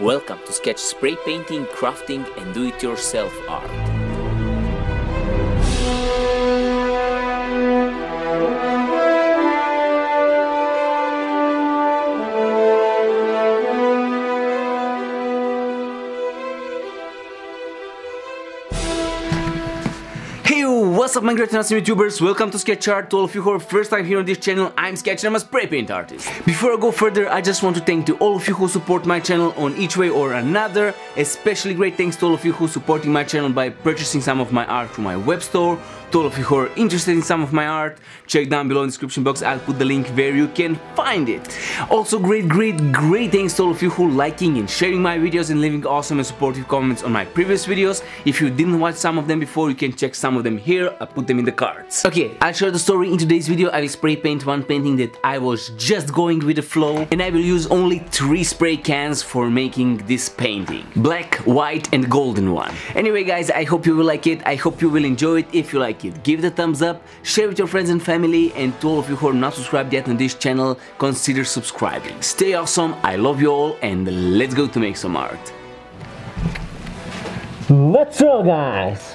Welcome to Skech Spray Painting, Crafting and Do-It-Yourself Art. Up my great and awesome YouTubers? Welcome to Skech Art. To all of you who are first time here on this channel, I'm Skech and I'm a spray paint artist. Before I go further, I just want to thank to all of you who support my channel on each way or another. Especially great thanks to all of you who supporting my channel by purchasing some of my art from my web store. To all of you who are interested in some of my art, check down below in the description box, I'll put the link where you can find it. Also great, great, great thanks to all of you who liking and sharing my videos and leaving awesome and supportive comments on my previous videos. If you didn't watch some of them before, you can check some of them here, I put them in the cards. Okay, I'll share the story in today's video, I will spray paint one painting that I was just going with the flow and I will use only three spray cans for making this painting. Black, white and golden one. Anyway guys, I hope you will like it, I hope you will enjoy it. If you like it, give it a thumbs up, share with your friends and family and to all of you who are not subscribed yet on this channel, consider subscribing. Stay awesome, I love you all and let's go to make some art. Let's go, guys.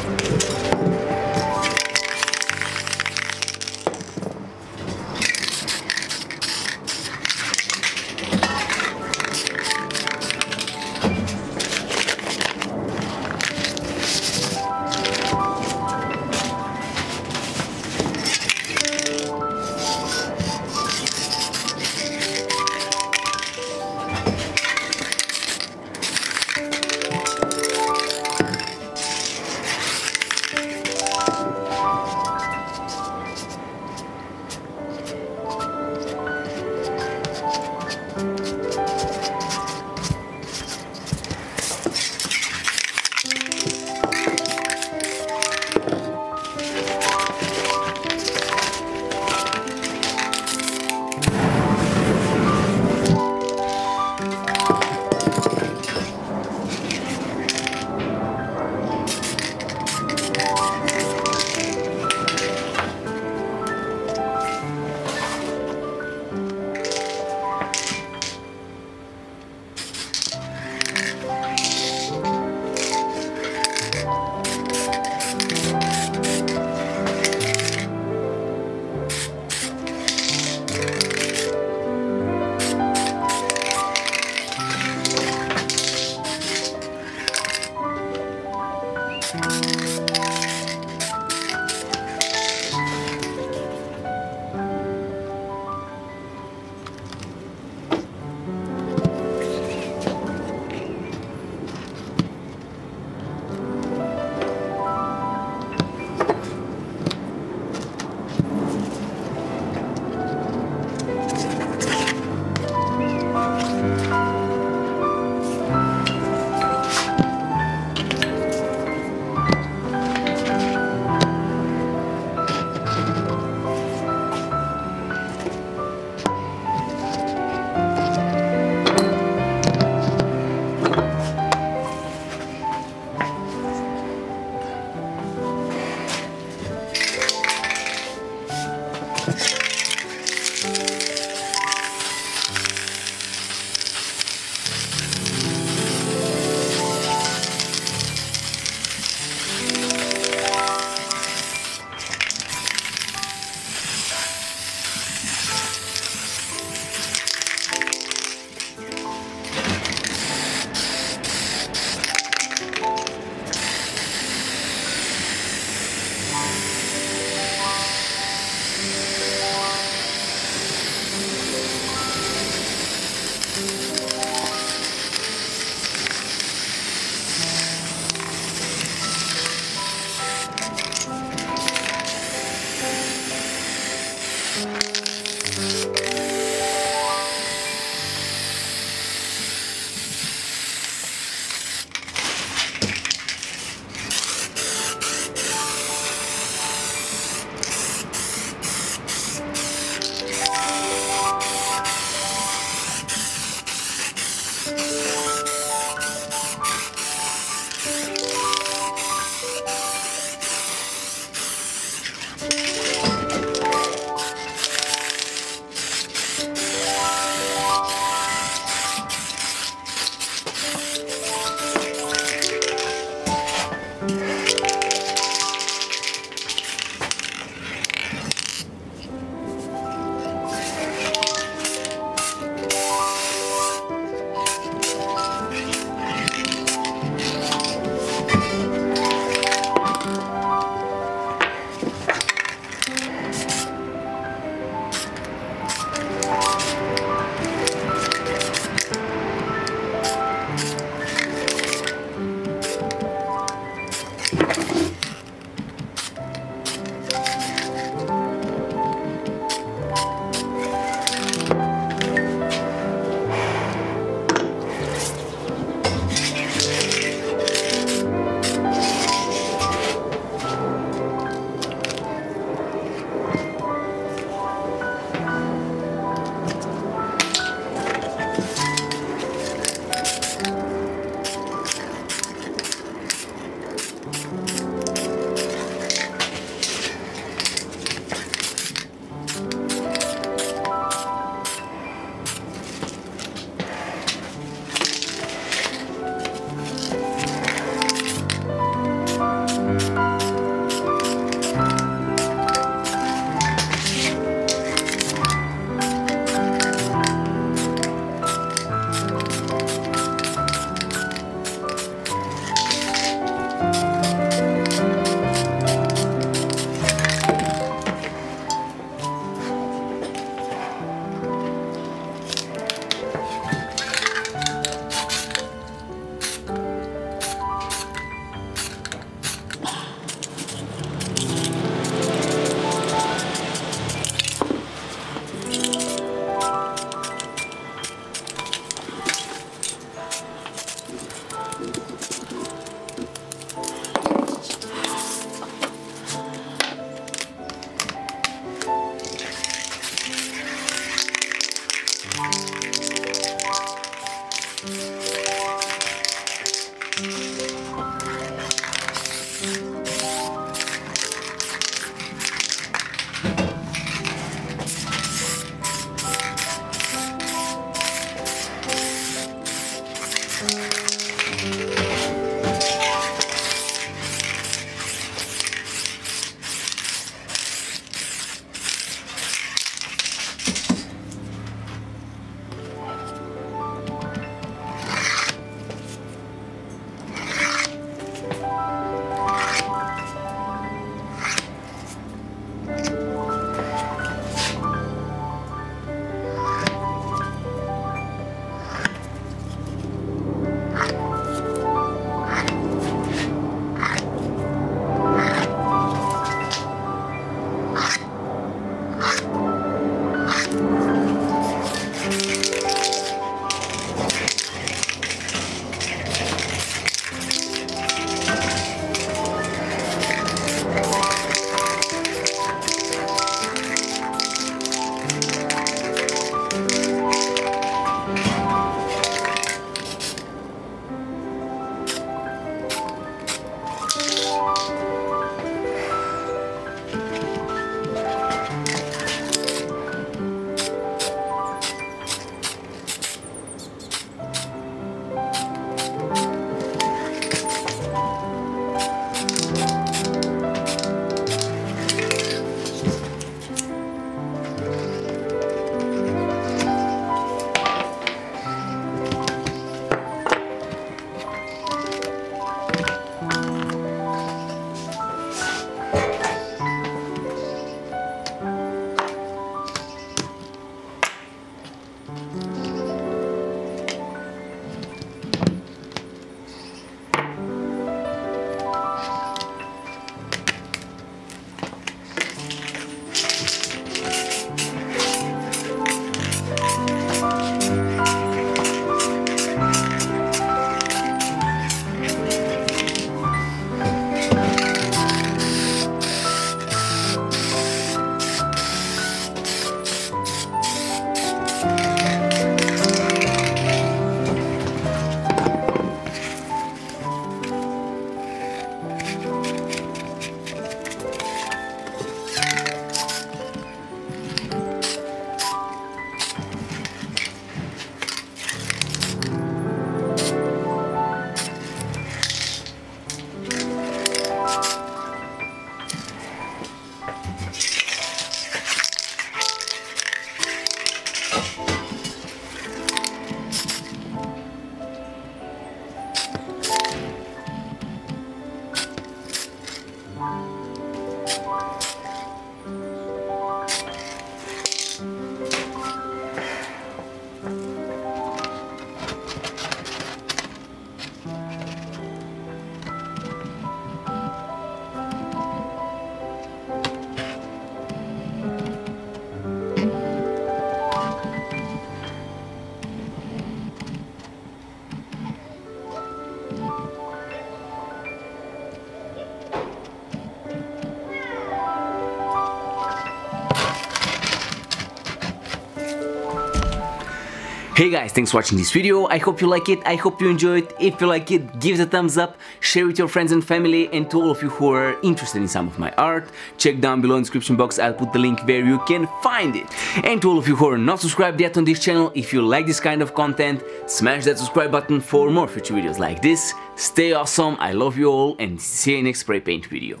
Hey guys, thanks for watching this video. I hope you like it. I hope you enjoy it. If you like it, give it a thumbs up, share with your friends and family, and to all of you who are interested in some of my art, check down below in the description box. I'll put the link where you can find it. And to all of you who are not subscribed yet on this channel, if you like this kind of content, smash that subscribe button for more future videos like this. Stay awesome, I love you all, and see you next spray paint video.